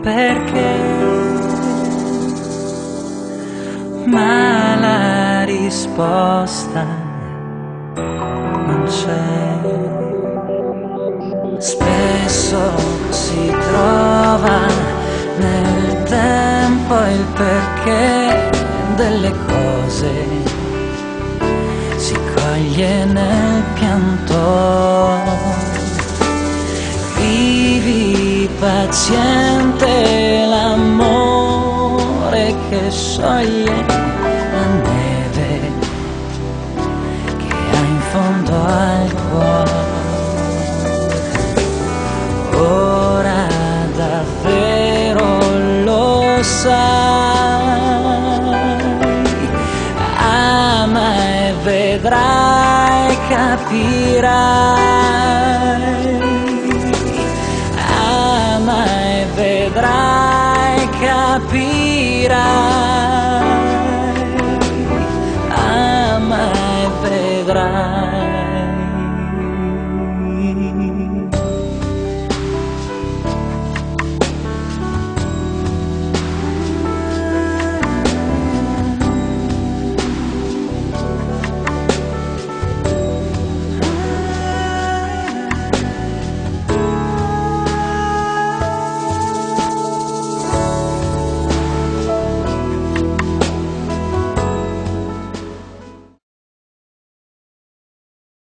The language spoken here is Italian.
perché, ma la risposta non c'è. Spesso si trova nel tempo il perché delle cose, si coglie nel pianto. Paziente l'amore che scioglie la neve che ha in fondo al cuore. Ora davvero lo sai, ama e vedrai, capirai. capirai a mai vedrai